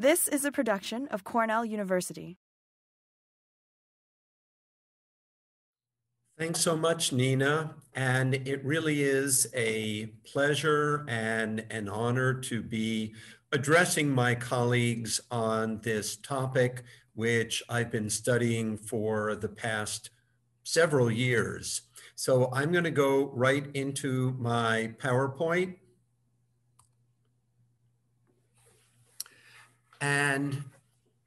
This is a production of Cornell University. Thanks so much, Nina. And it really is a pleasure and an honor to be addressing my colleagues on this topic, which I've been studying for the past several years. So I'm going to go right into my PowerPoint. And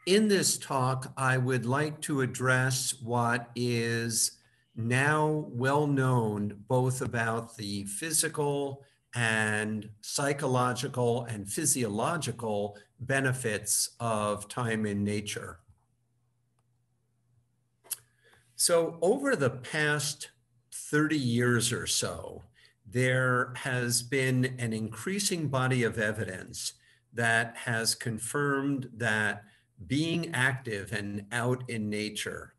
in this talk, I would like to address what is now well known both about the physical and psychological and physiological benefits of time in nature. So, over the past 30 years or so, there has been an increasing body of evidence that has confirmed that being active and out in nature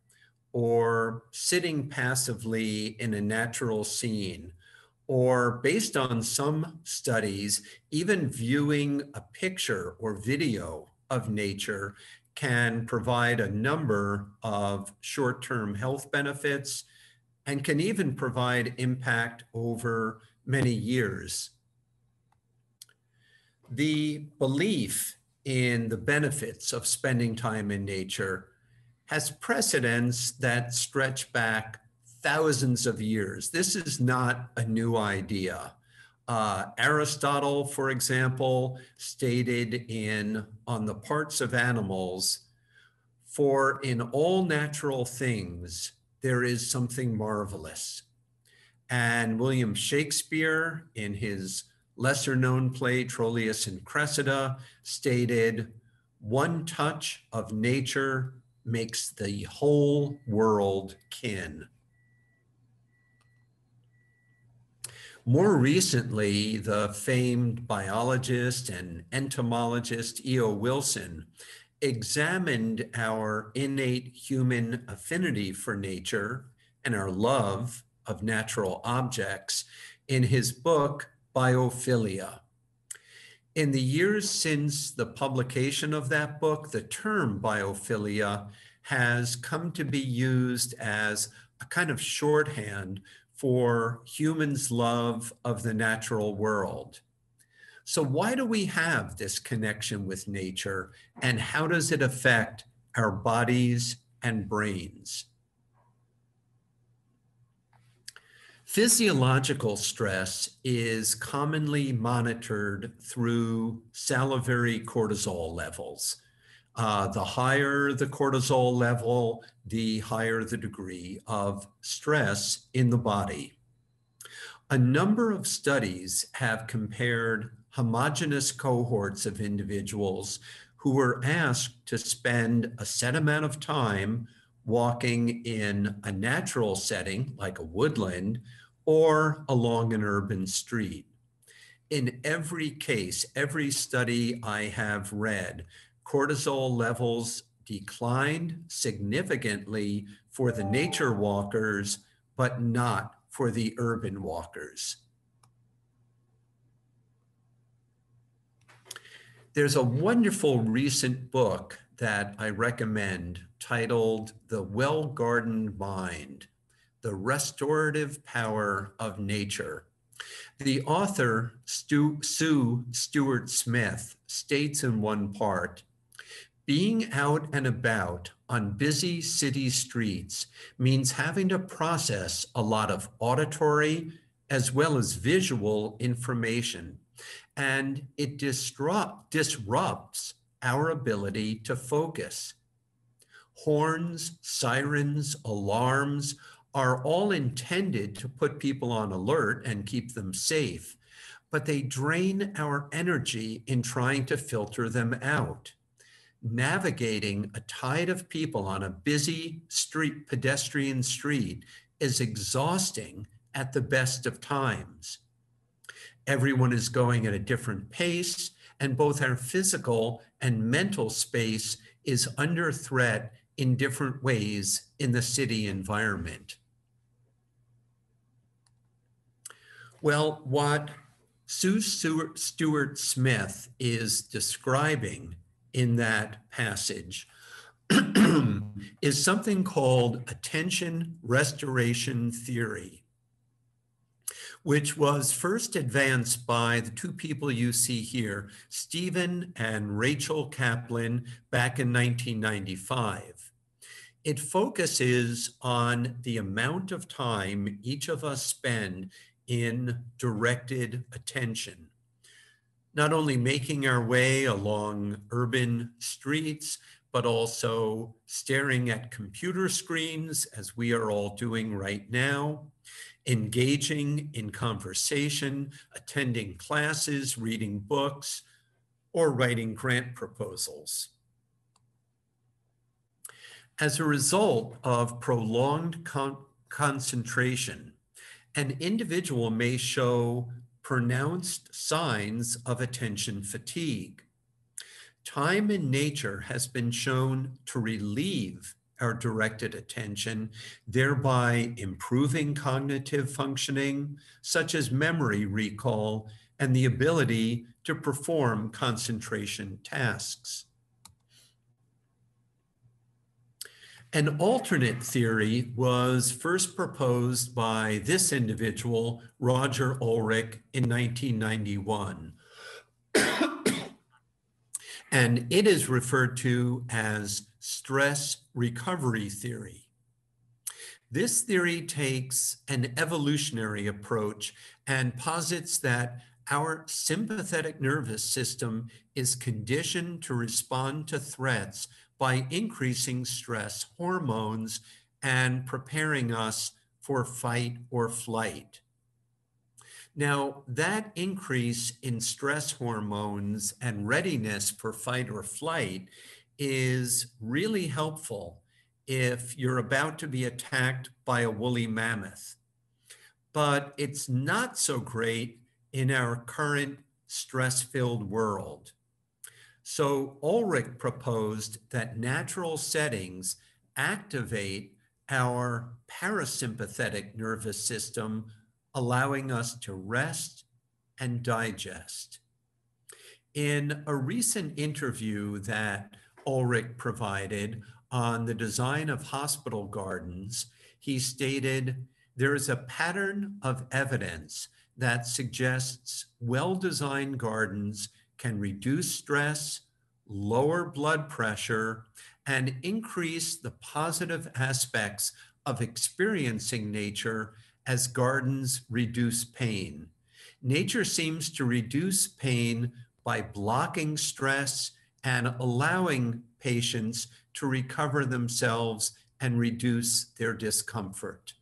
or sitting passively in a natural scene or based on some studies, even viewing a picture or video of nature can provide a number of short term health benefits and can even provide impact over many years the belief in the benefits of spending time in nature has precedents that stretch back thousands of years. This is not a new idea. Uh, Aristotle, for example, stated in On the Parts of Animals, for in all natural things, there is something marvelous. And William Shakespeare, in his lesser known play, Troilus and Cressida, stated, One touch of nature makes the whole world kin. More recently, the famed biologist and entomologist E.O. Wilson examined our innate human affinity for nature and our love of natural objects in his book, biophilia. In the years since the publication of that book, the term biophilia has come to be used as a kind of shorthand for humans' love of the natural world. So, why do we have this connection with nature, and how does it affect our bodies and brains? Physiological stress is commonly monitored through salivary cortisol levels. Uh, the higher the cortisol level, the higher the degree of stress in the body. A number of studies have compared homogeneous cohorts of individuals who were asked to spend a set amount of time walking in a natural setting like a woodland or along an urban street. In every case, every study I have read, cortisol levels declined significantly for the nature walkers, but not for the urban walkers. There's a wonderful recent book that I recommend titled The Well Gardened Mind the Restorative Power of Nature. The author, Stu, Sue Stuart Smith, states in one part being out and about on busy city streets means having to process a lot of auditory as well as visual information, and it disrupt, disrupts our ability to focus. Horns, sirens, alarms are all intended to put people on alert and keep them safe, but they drain our energy in trying to filter them out. Navigating a tide of people on a busy street, pedestrian street is exhausting at the best of times. Everyone is going at a different pace, and both our physical and mental space is under threat in different ways in the city environment. Well, what Sue Stuart Smith is describing in that passage is something called attention restoration theory, which was first advanced by the two people you see here, Stephen and Rachel Kaplan, back in 1995. It focuses on the amount of time each of us spend in directed attention. Not only making our way along urban streets, but also staring at computer screens, as we are all doing right now, engaging in conversation, attending classes, reading books, or writing grant proposals. As a result of prolonged con concentration, an individual may show pronounced signs of attention fatigue. Time in nature has been shown to relieve our directed attention, thereby improving cognitive functioning, such as memory recall and the ability to perform concentration tasks. An alternate theory was first proposed by this individual, Roger Ulrich, in 1991 and it is referred to as stress recovery theory. This theory takes an evolutionary approach and posits that our sympathetic nervous system is conditioned to respond to threats by increasing stress hormones and preparing us for fight or flight. Now, that increase in stress hormones and readiness for fight or flight is really helpful if you're about to be attacked by a woolly mammoth. But it's not so great in our current stress filled world. So Ulrich proposed that natural settings activate our parasympathetic nervous system allowing us to rest and digest. In a recent interview that Ulrich provided on the design of hospital gardens, he stated there is a pattern of evidence that suggests well designed gardens can reduce stress, lower blood pressure, and increase the positive aspects of experiencing nature as gardens reduce pain. Nature seems to reduce pain by blocking stress and allowing patients to recover themselves and reduce their discomfort.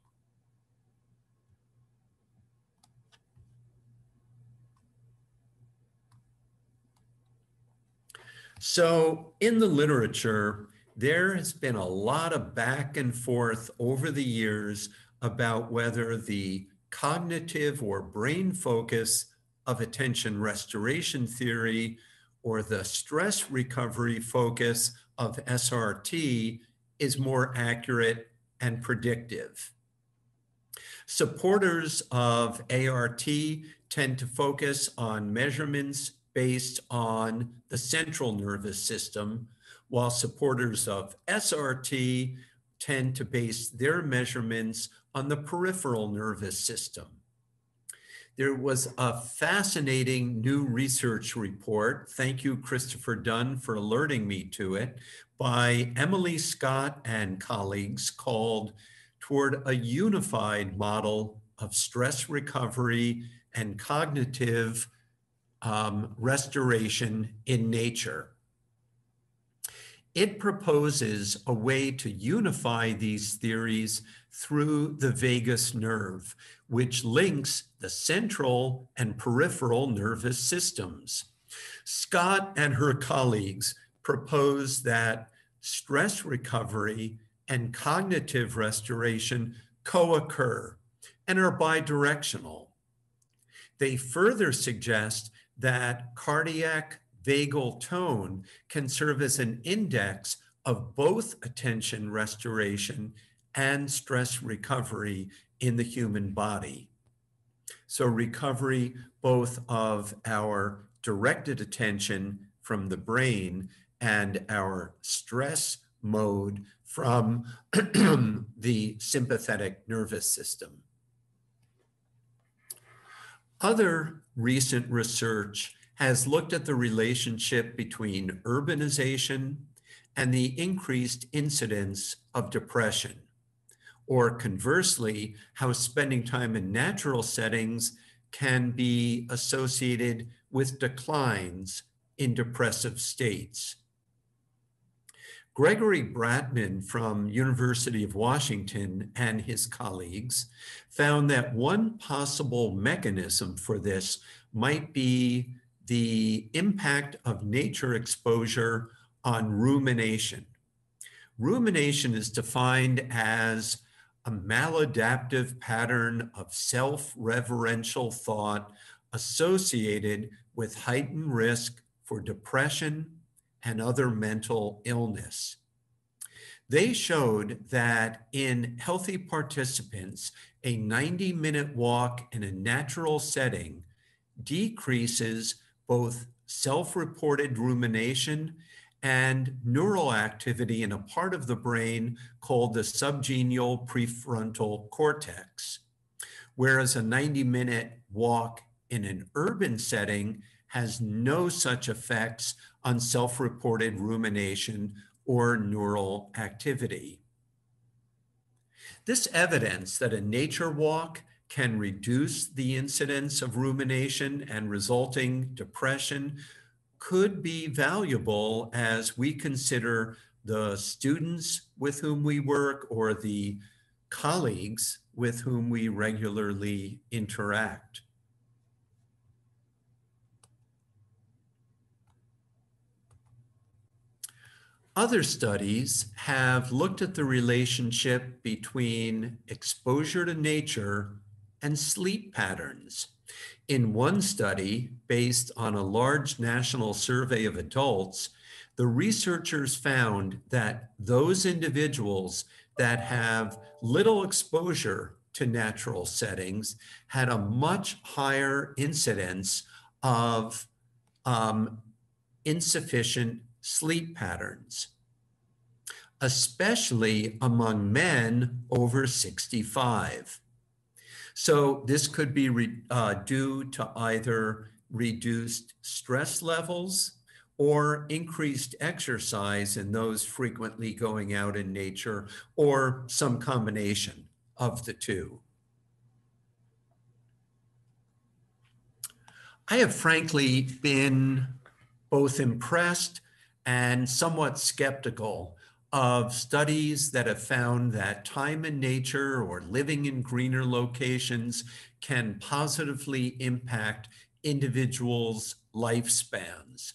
So, in the literature, there has been a lot of back and forth over the years about whether the cognitive or brain focus of attention restoration theory or the stress recovery focus of SRT is more accurate and predictive. Supporters of ART tend to focus on measurements based on the central nervous system, while supporters of SRT tend to base their measurements on the peripheral nervous system. There was a fascinating new research report. Thank you, Christopher Dunn, for alerting me to it by Emily Scott and colleagues called Toward a Unified Model of Stress Recovery and Cognitive um, Restoration in Nature. It proposes a way to unify these theories through the vagus nerve, which links the central and peripheral nervous systems. Scott and her colleagues propose that stress recovery and cognitive restoration co occur and are bidirectional. They further suggest that cardiac vagal tone can serve as an index of both attention restoration and stress recovery in the human body. So, recovery both of our directed attention from the brain and our stress mode from the sympathetic nervous system. Other recent research has looked at the relationship between urbanization and the increased incidence of depression, or conversely, how spending time in natural settings can be associated with declines in depressive states. Gregory Bratman from University of Washington and his colleagues found that one possible mechanism for this might be the impact of nature exposure on rumination. Rumination is defined as a maladaptive pattern of self referential thought associated with heightened risk for depression and other mental illness. They showed that in healthy participants, a 90 minute walk in a natural setting decreases both self reported rumination and neural activity in a part of the brain called the subgenual prefrontal cortex. Whereas a 90 minute walk in an urban setting has no such effects on self reported rumination or neural activity. This evidence that a nature walk can reduce the incidence of rumination and resulting depression could be valuable as we consider the students with whom we work or the colleagues with whom we regularly interact. Other studies have looked at the relationship between exposure to nature and sleep patterns. In one study, based on a large national survey of adults, the researchers found that those individuals that have little exposure to natural settings had a much higher incidence of um, insufficient sleep patterns, especially among men over 65. So this could be re, uh, due to either reduced stress levels or increased exercise in those frequently going out in nature or some combination of the two. I have frankly been both impressed and somewhat skeptical of studies that have found that time in nature or living in greener locations can positively impact individuals' lifespans.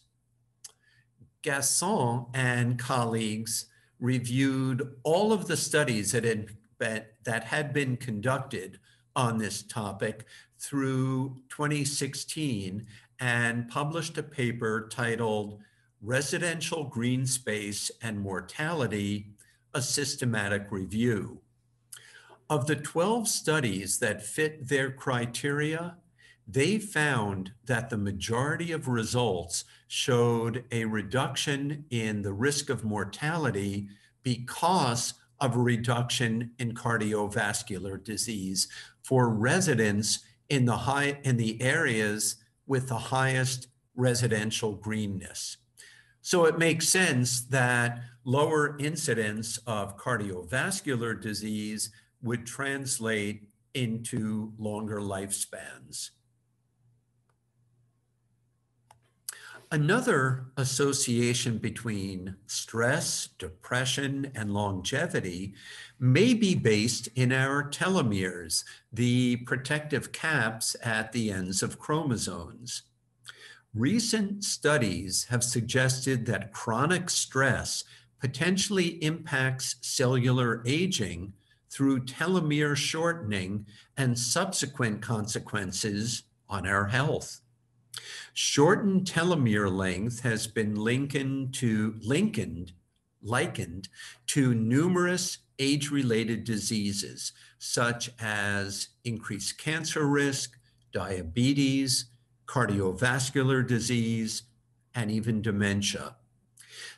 Gascon and colleagues reviewed all of the studies that had been, that had been conducted on this topic through 2016 and published a paper titled Residential Green Space and Mortality, a systematic review. Of the 12 studies that fit their criteria, they found that the majority of results showed a reduction in the risk of mortality because of a reduction in cardiovascular disease for residents in the high in the areas with the highest residential greenness. So it makes sense that lower incidence of cardiovascular disease would translate into longer lifespans. Another association between stress, depression, and longevity may be based in our telomeres, the protective caps at the ends of chromosomes. Recent studies have suggested that chronic stress potentially impacts cellular aging through telomere shortening and subsequent consequences on our health. Shortened telomere length has been likened to likened, likened to numerous age-related diseases such as increased cancer risk, diabetes, cardiovascular disease, and even dementia.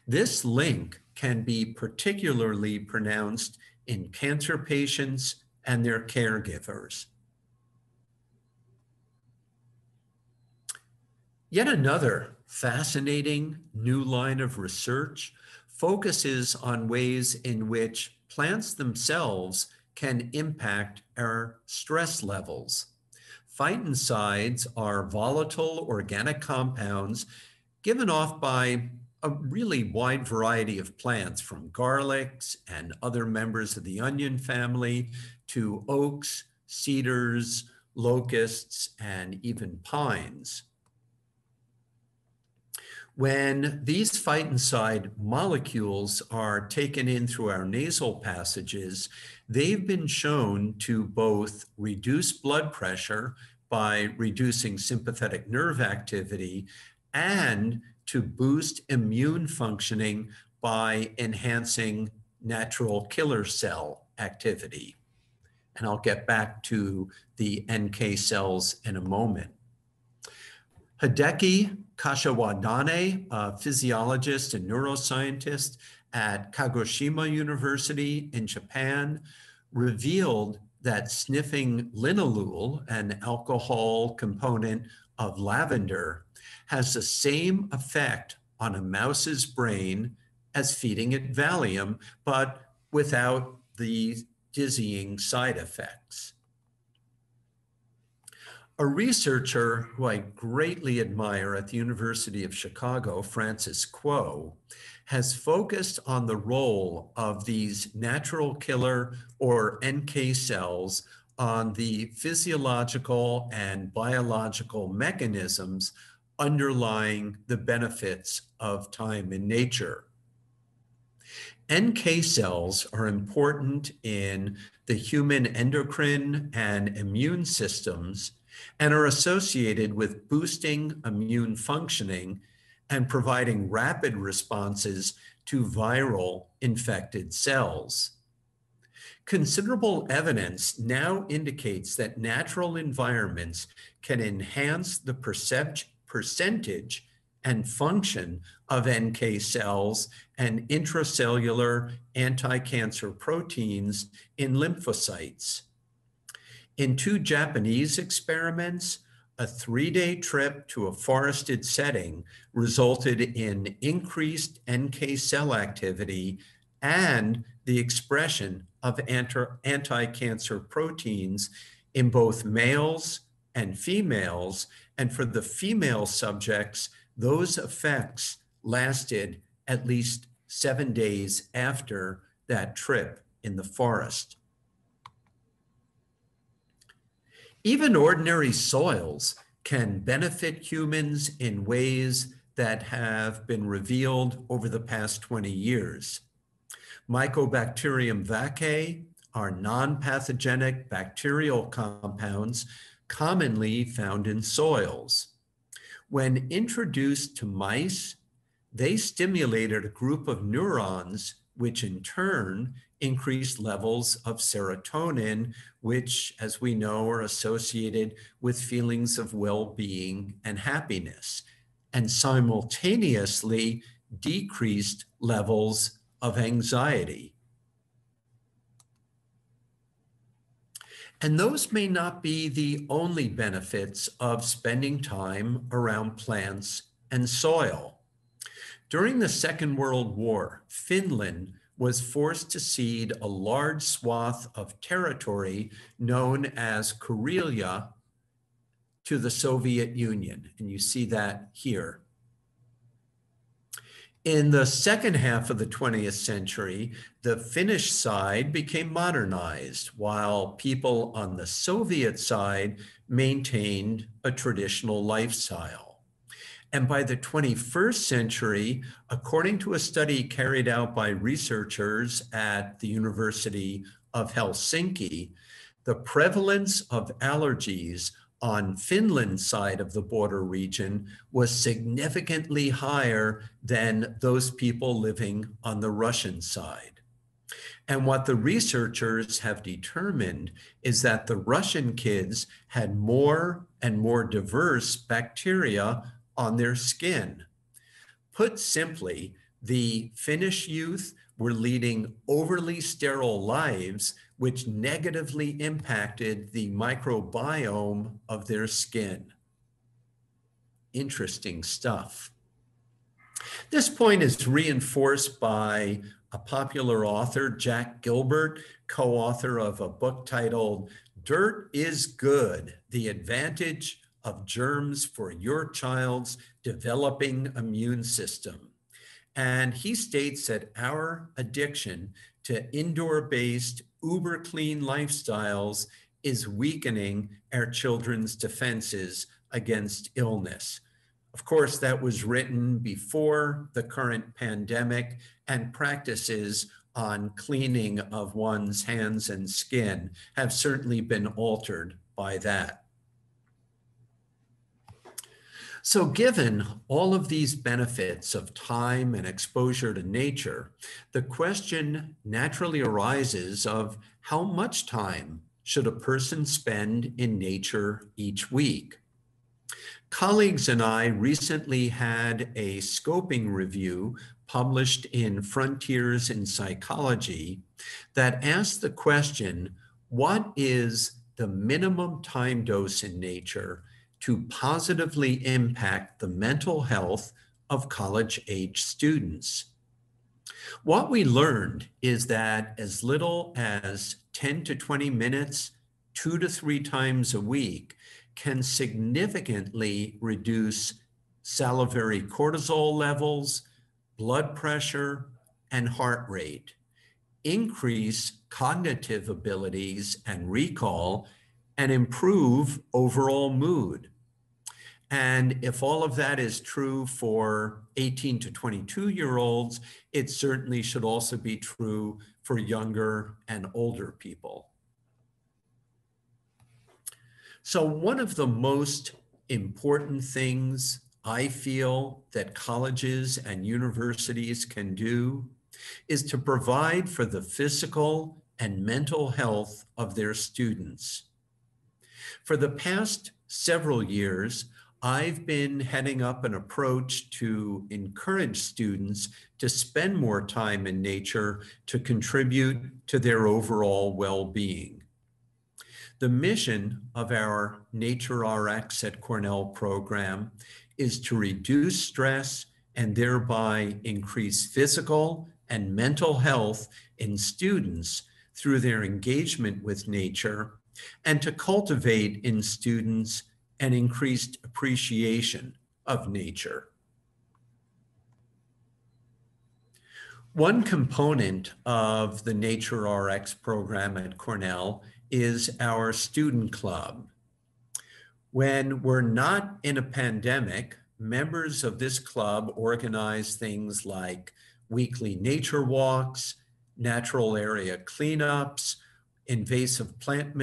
This link can be particularly pronounced in cancer patients and their caregivers. Yet another fascinating new line of research focuses on ways in which plants themselves can impact our stress levels. Phytoncides are volatile organic compounds given off by a really wide variety of plants, from garlics and other members of the onion family to oaks, cedars, locusts, and even pines. When these phytoncide molecules are taken in through our nasal passages, they've been shown to both reduce blood pressure by reducing sympathetic nerve activity and to boost immune functioning by enhancing natural killer cell activity. And I'll get back to the NK cells in a moment. Hideki Kashiwadani, a physiologist and neuroscientist at Kagoshima University in Japan, revealed that sniffing linalool, an alcohol component of lavender, has the same effect on a mouse's brain as feeding it Valium, but without the dizzying side effects. A researcher who I greatly admire at the University of Chicago, Frances Kuo, has focused on the role of these natural killer or NK cells on the physiological and biological mechanisms underlying the benefits of time in nature. NK cells are important in the human endocrine and immune systems and are associated with boosting immune functioning and providing rapid responses to viral infected cells. Considerable evidence now indicates that natural environments can enhance the percentage and function of NK cells and intracellular anti-cancer proteins in lymphocytes. In two Japanese experiments, a three day trip to a forested setting resulted in increased NK cell activity and the expression of anti cancer proteins in both males and females. And for the female subjects, those effects lasted at least seven days after that trip in the forest. Even ordinary soils can benefit humans in ways that have been revealed over the past 20 years. Mycobacterium vaccae are non pathogenic bacterial compounds commonly found in soils. When introduced to mice, they stimulated a group of neurons, which in turn increased levels of serotonin, which, as we know, are associated with feelings of well being and happiness, and simultaneously decreased levels of anxiety. And those may not be the only benefits of spending time around plants and soil. During the Second World War, Finland was forced to cede a large swath of territory known as Karelia to the Soviet Union. And you see that here. In the second half of the 20th century, the Finnish side became modernized, while people on the Soviet side maintained a traditional lifestyle. And by the 21st century, according to a study carried out by researchers at the University of Helsinki, the prevalence of allergies on Finland's side of the border region was significantly higher than those people living on the Russian side. And what the researchers have determined is that the Russian kids had more and more diverse bacteria on their skin. Put simply, The Finnish youth were leading overly sterile lives, which negatively impacted the microbiome of their skin. Interesting stuff. This point is reinforced by a popular author, Jack Gilbert, co author of a book titled Dirt is Good The Advantage of Germs for Your Child's Developing Immune System. And he states that our addiction to indoor based, uber clean lifestyles is weakening our children's defenses against illness. Of course, that was written before the current pandemic, and practices on cleaning of one's hands and skin have certainly been altered by that. So, given all of these benefits of time and exposure to nature, the question naturally arises of how much time should a person spend in nature each week? Colleagues and I recently had a scoping review published in Frontiers in Psychology that asked the question what is the minimum time dose in nature to positively impact the mental health of college age students. What we learned is that as little as 10 to 20 minutes, two to three times a week, can significantly reduce salivary cortisol levels, blood pressure, and heart rate, increase cognitive abilities and recall, and improve overall mood. And if all of that is true for 18 to 22 year olds, it certainly should also be true for younger and older people. So, one of the most important things I feel that colleges and universities can do is to provide for the physical and mental health of their students. For the past several years, I've been heading up an approach to encourage students to spend more time in nature to contribute to their overall well being. The mission of our Nature RX at Cornell program is to reduce stress and thereby increase physical and mental health in students through their engagement with nature and to cultivate in students an increased appreciation of nature. One component of the Nature RX program at Cornell is our student club. When we're not in a pandemic, members of this club organize things like weekly nature walks, natural area cleanups, invasive plant,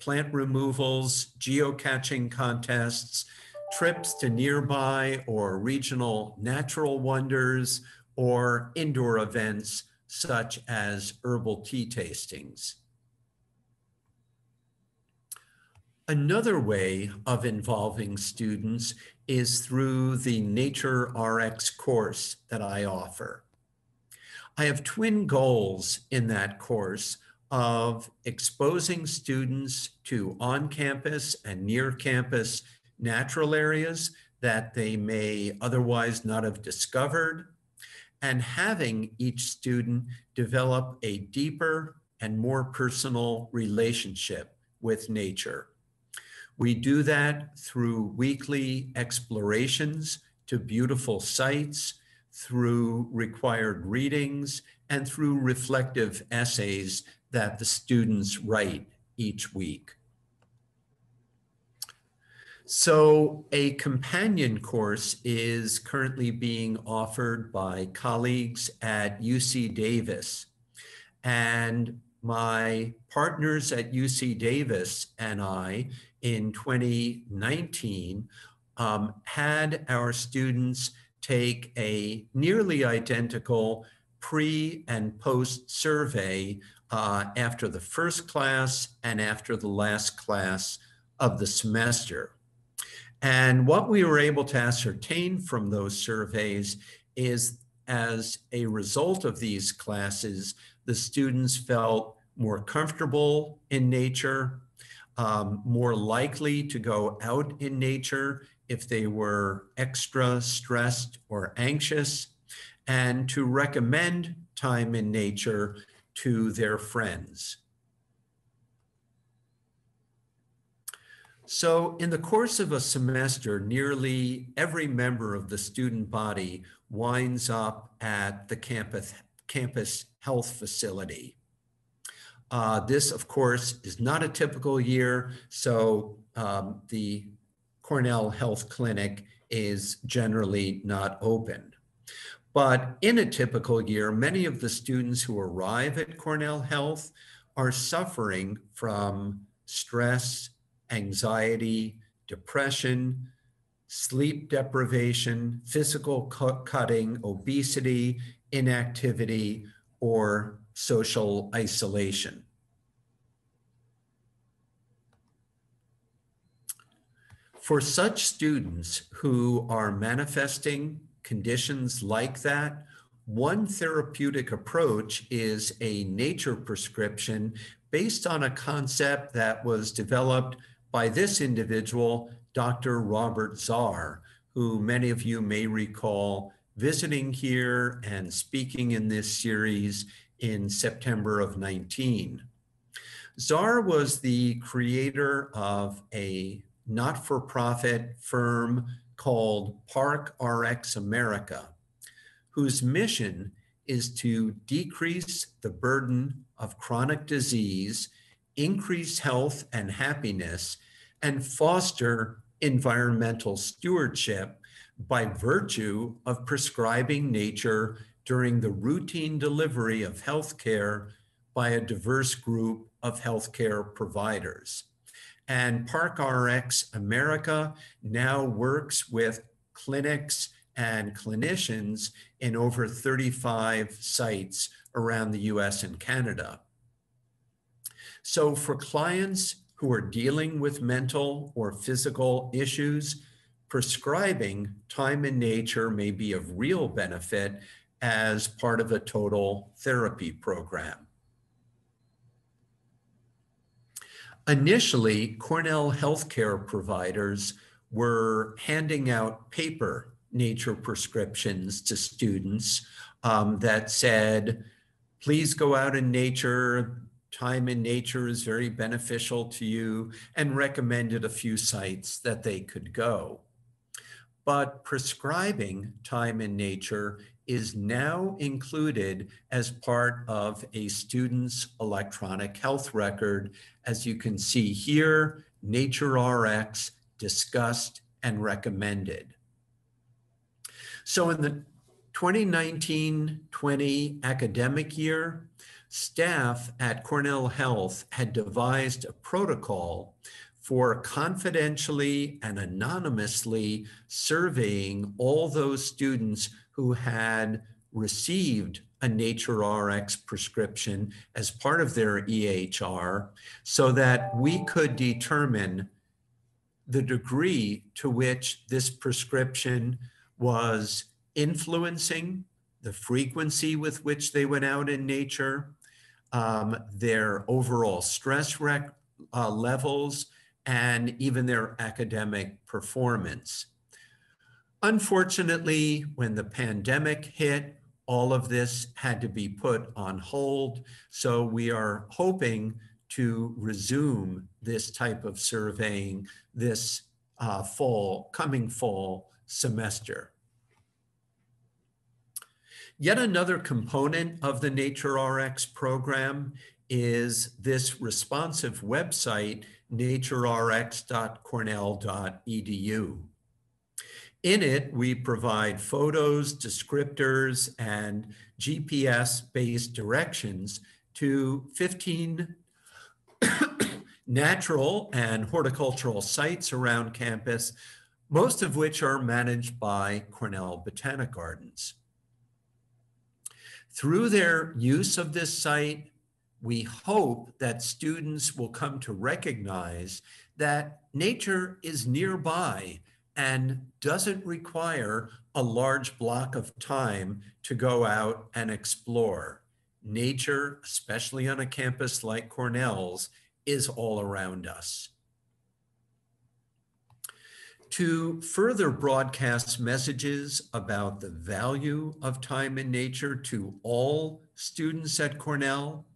plant removals, geocaching contests, trips to nearby or regional natural wonders, or indoor events such as herbal tea tastings. Another way of involving students is through the Nature RX course that I offer. I have twin goals in that course of exposing students to on campus and near campus natural areas that they may otherwise not have discovered, and having each student develop a deeper and more personal relationship with nature. We do that through weekly explorations to beautiful sites, through required readings, and through reflective essays that the students write each week. So, a companion course is currently being offered by colleagues at UC Davis. And my partners at UC Davis and I in 2019 um, had our students take a nearly identical pre and post survey uh, after the first class and after the last class of the semester. And what we were able to ascertain from those surveys is as a result of these classes, the students felt more comfortable in nature, um, more likely to go out in nature if they were extra stressed or anxious, and to recommend time in nature to their friends. So, in the course of a semester, nearly every member of the student body winds up at the campus, campus health facility. Uh, this, of course, is not a typical year, so um, the Cornell Health Clinic is generally not open. But in a typical year, many of the students who arrive at Cornell Health are suffering from stress, anxiety, depression, sleep deprivation, physical cutting, obesity, inactivity, or social isolation. For such students who are manifesting conditions like that, one therapeutic approach is a nature prescription based on a concept that was developed by this individual, Dr. Robert Zarr, who many of you may recall visiting here and speaking in this series in September of 19. Zarr was the creator of a not for profit firm called Park RX America, whose mission is to decrease the burden of chronic disease increase health and happiness, and foster environmental stewardship by virtue of prescribing nature during the routine delivery of healthcare by a diverse group of healthcare providers. And ParkRx America now works with clinics and clinicians in over 35 sites around the US and Canada. So, for clients who are dealing with mental or physical issues, prescribing time in nature may be of real benefit as part of a total therapy program. Initially, Cornell healthcare providers were handing out paper nature prescriptions to students um, that said, please go out in nature, time in nature is very beneficial to you and recommended a few sites that they could go. But prescribing time in nature is now included as part of a student's electronic health record. As you can see here, Nature RX discussed and recommended. So in the 2019 20 academic year, staff at Cornell Health had devised a protocol for confidentially and anonymously surveying all those students who had received a Nature RX prescription as part of their EHR so that we could determine the degree to which this prescription was influencing the frequency with which they went out in nature, um, their overall stress uh, levels, and even their academic performance. Unfortunately, when the pandemic hit, all of this had to be put on hold. So we are hoping to resume this type of surveying this uh, fall, coming fall semester. Yet another component of the Nature RX program is this responsive website, naturerx.cornell.edu. In it, we provide photos, descriptors, and GPS based directions to 15 natural and horticultural sites around campus, most of which are managed by Cornell Botanic Gardens. Through their use of this site, we hope that students will come to recognize that nature is nearby and doesn't require a large block of time to go out and explore. Nature, especially on a campus like Cornell's, is all around us. To further broadcast messages about the value of time in nature to all students at Cornell,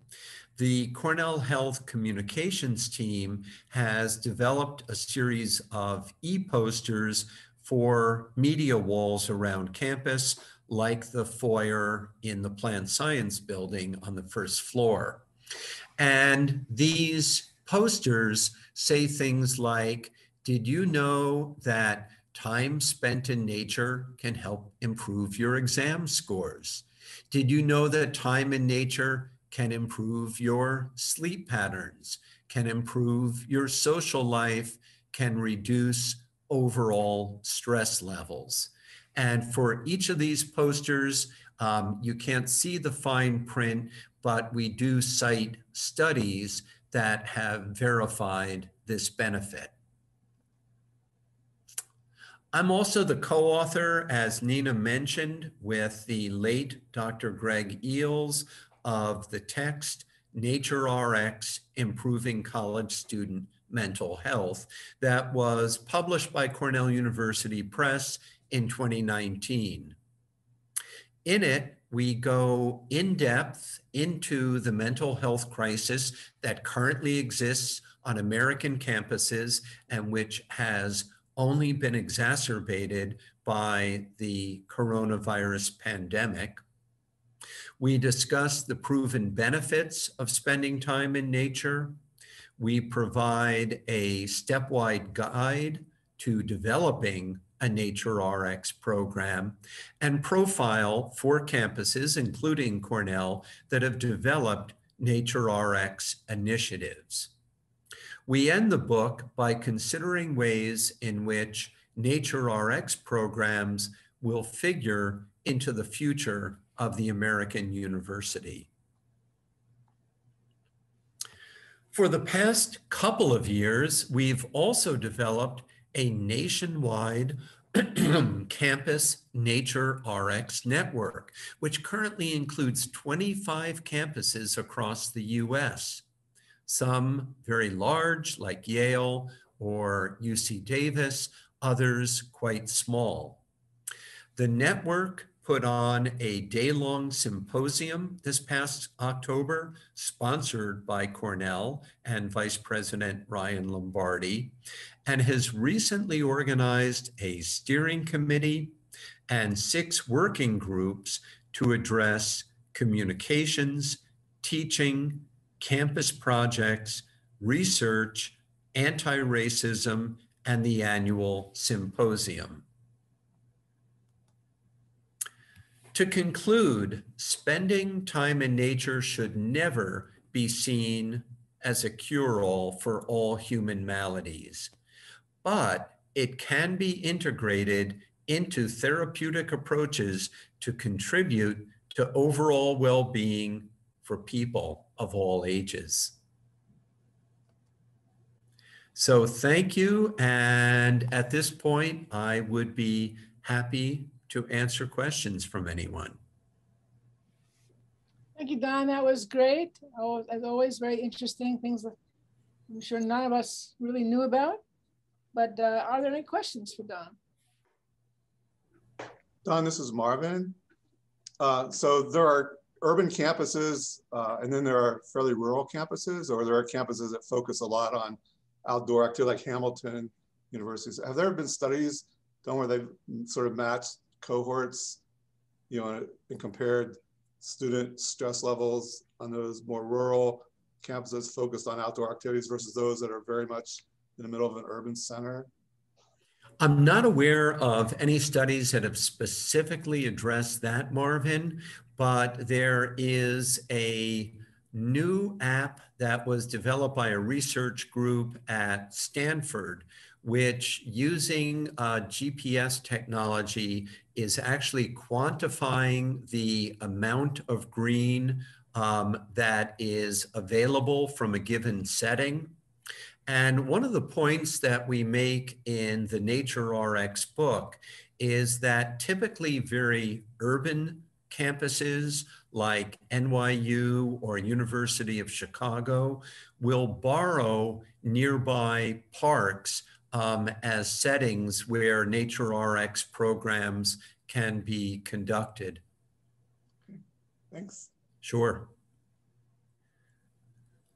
the Cornell Health Communications team has developed a series of e-posters for media walls around campus, like the foyer in the plant science building on the first floor. And these posters say things like, did you know that time spent in nature can help improve your exam scores? Did you know that time in nature can improve your sleep patterns, can improve your social life, can reduce overall stress levels. And for each of these posters, um, you can't see the fine print, but we do cite studies that have verified this benefit. I'm also the co author, as Nina mentioned, with the late Dr. Greg Eells of the text Nature RX Improving College Student Mental Health that was published by Cornell University Press in 2019. In it, we go in depth into the mental health crisis that currently exists on American campuses and which has only been exacerbated by the coronavirus pandemic. We discuss the proven benefits of spending time in nature. We provide a stepwise guide to developing a Nature RX program and profile four campuses, including Cornell, that have developed Nature RX initiatives. We end the book by considering ways in which Nature RX programs will figure into the future of the American University. For the past couple of years, we've also developed a nationwide campus Nature RX network, which currently includes 25 campuses across the US, some very large, like Yale or UC Davis, others quite small. The network put on a day long symposium this past October, sponsored by Cornell and Vice President Ryan Lombardi, and has recently organized a steering committee and six working groups to address communications, teaching, campus projects, research, anti racism, and the annual symposium. To conclude, spending time in nature should never be seen as a cure all for all human maladies, but it can be integrated into therapeutic approaches to contribute to overall well being for people of all ages. So, thank you. And at this point, I would be happy to answer questions from anyone. Thank you, Don. That was great. Oh, as always, very interesting things that I'm sure none of us really knew about. But uh, are there any questions for Don? Don, this is Marvin. Uh, so there are urban campuses uh, and then there are fairly rural campuses, or there are campuses that focus a lot on outdoor activity like Hamilton universities. Have there been studies done where they've sort of matched cohorts, you know, and compared student stress levels on those more rural campuses focused on outdoor activities versus those that are very much in the middle of an urban center? I'm not aware of any studies that have specifically addressed that, Marvin, but there is a new app that was developed by a research group at Stanford which using uh, GPS technology is actually quantifying the amount of green um, that is available from a given setting. And one of the points that we make in the Nature RX book is that typically very urban campuses like NYU or University of Chicago will borrow nearby parks um, as settings where Nature RX programs can be conducted. Thanks. Sure.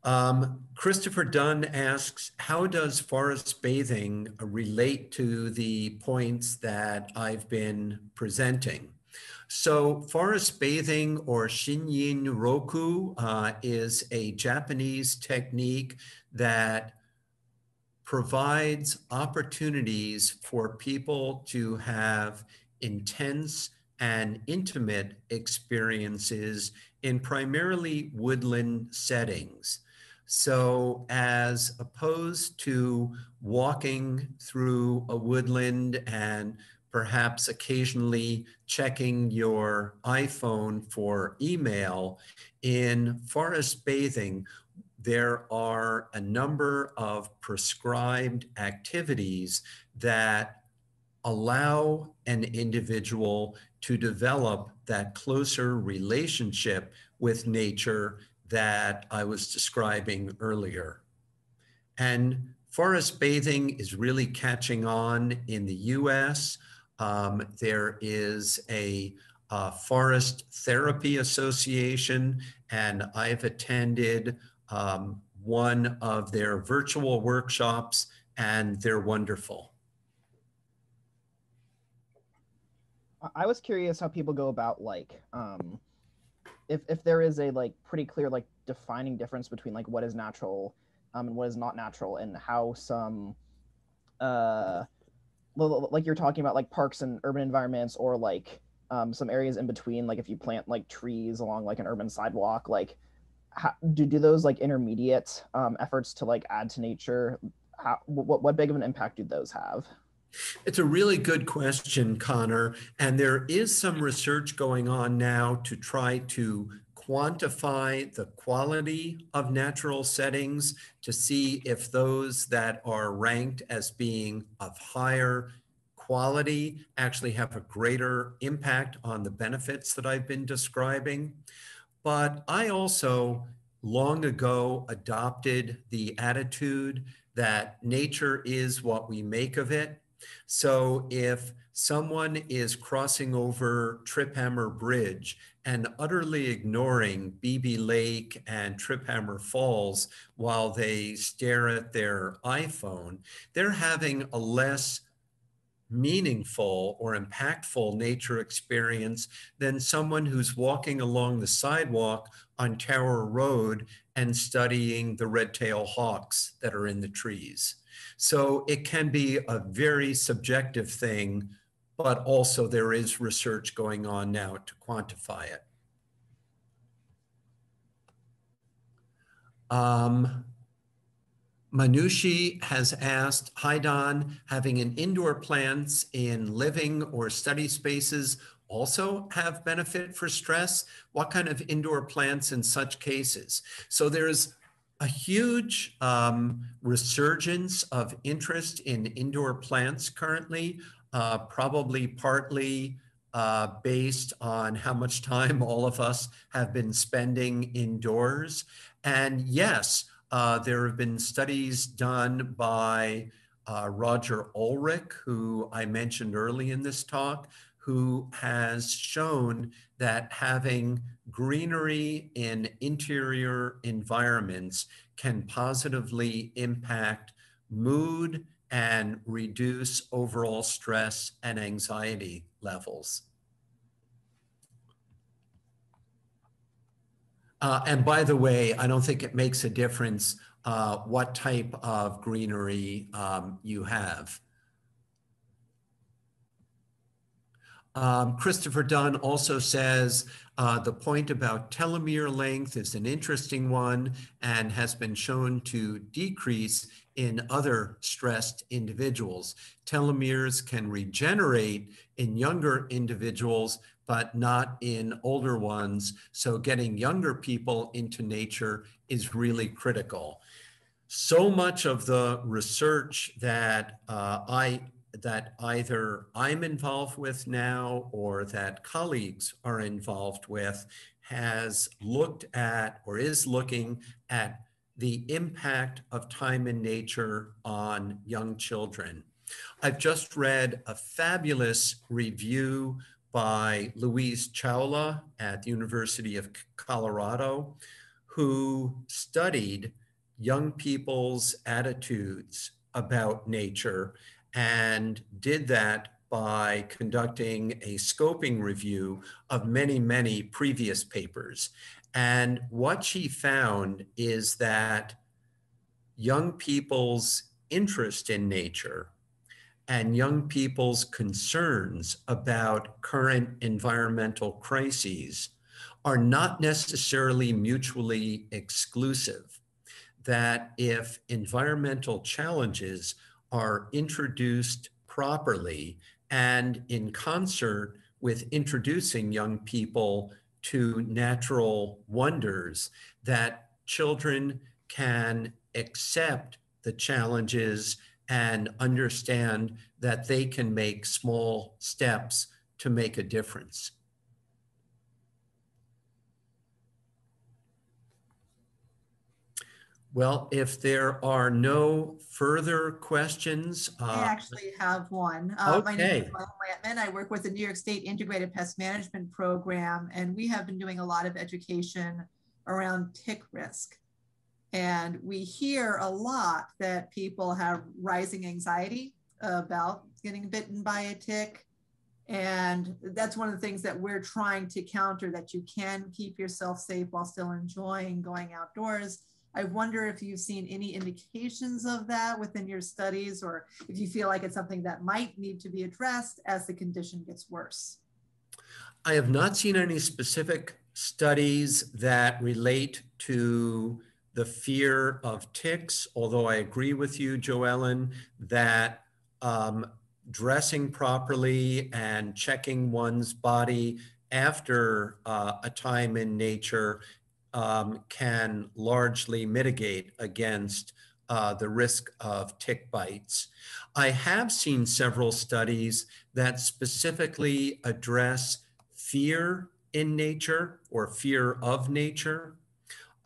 Um, Christopher Dunn asks, how does forest bathing relate to the points that I've been presenting? So forest bathing or shinrin yoku uh, is a Japanese technique that provides opportunities for people to have intense and intimate experiences in primarily woodland settings. So, as opposed to walking through a woodland and perhaps occasionally checking your iPhone for email, in forest bathing, there are a number of prescribed activities that allow an individual to develop that closer relationship with nature that I was describing earlier. And forest bathing is really catching on in the US. Um, there is a uh, Forest Therapy Association, and I've attended um, one of their virtual workshops, and they're wonderful. I was curious how people go about like um, if if there is a like pretty clear like defining difference between like what is natural um, and what is not natural, and how some uh, like you're talking about like parks and urban environments or like um, some areas in between, like if you plant like trees along like an urban sidewalk, like how, do do those like intermediate um, efforts to like add to nature? How what what big of an impact do those have? It's a really good question, Connor. And there is some research going on now to try to quantify the quality of natural settings to see if those that are ranked as being of higher quality actually have a greater impact on the benefits that I've been describing. But I also long ago adopted the attitude that nature is what we make of it. So if someone is crossing over Trip Hammer Bridge and utterly ignoring Beebe Lake and Trip Hammer Falls while they stare at their iPhone, they're having a less meaningful or impactful nature experience than someone who's walking along the sidewalk on Tower Road and studying the red-tailed hawks that are in the trees. So it can be a very subjective thing, but also there is research going on now to quantify it. Um, Manushi has asked, Hi Don, having an indoor plants in living or study spaces also have benefit for stress? What kind of indoor plants in such cases? So there's a huge um, resurgence of interest in indoor plants currently, uh, probably partly uh, based on how much time all of us have been spending indoors. And yes, uh, there have been studies done by uh, Roger Ulrich, who I mentioned early in this talk, who has shown that having greenery in interior environments can positively impact mood and reduce overall stress and anxiety levels. Uh, and by the way, I don't think it makes a difference uh, what type of greenery um, you have. Um, Christopher Dunn also says uh, the point about telomere length is an interesting one and has been shown to decrease in other stressed individuals. Telomeres can regenerate in younger individuals, but not in older ones. So getting younger people into nature is really critical. so much of the research that uh, I that either I'm involved with now or that colleagues are involved with has looked at or is looking at the impact of time in nature on young children. I've just read a fabulous review by Louise Chawla at the University of Colorado, who studied young people's attitudes about nature and did that by conducting a scoping review of many, many previous papers. And what she found is that young people's interest in nature and young people's concerns about current environmental crises are not necessarily mutually exclusive. That if environmental challenges are introduced properly and in concert with introducing young people to natural wonders, that children can accept the challenges and understand that they can make small steps to make a difference. Well, if there are no further questions. I uh, actually have one. Uh, My name is Okay. Marla Whitman. I work with the New York State Integrated Pest Management Program, and we have been doing a lot of education around tick risk. And we hear a lot that people have rising anxiety about getting bitten by a tick. And that's one of the things that we're trying to counter that you can keep yourself safe while still enjoying going outdoors. I wonder if you've seen any indications of that within your studies, or if you feel like it's something that might need to be addressed as the condition gets worse. I have not seen any specific studies that relate to the fear of ticks, although I agree with you, Joellen, that um, dressing properly and checking one's body after uh, a time in nature um, can largely mitigate against uh, the risk of tick bites. I have seen several studies that specifically address fear in nature or fear of nature.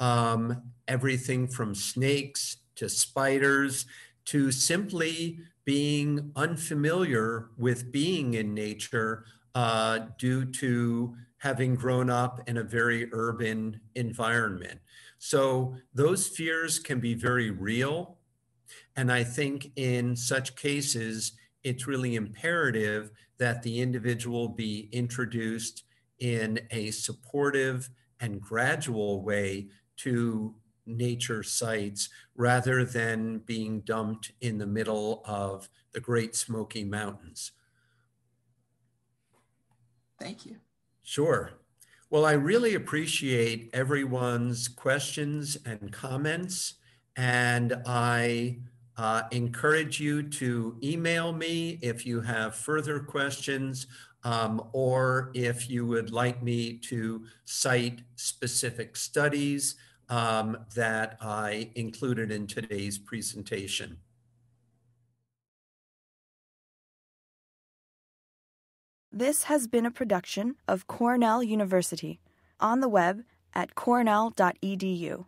Um, everything from snakes to spiders to simply being unfamiliar with being in nature uh, due to having grown up in a very urban environment. So those fears can be very real. And I think in such cases, it's really imperative that the individual be introduced in a supportive and gradual way to nature sites rather than being dumped in the middle of the Great Smoky Mountains. Thank you. Sure. Well, I really appreciate everyone's questions and comments, and I uh, encourage you to email me if you have further questions um, or if you would like me to cite specific studies um, that I included in today's presentation. This has been a production of Cornell University on the web at cornell.edu.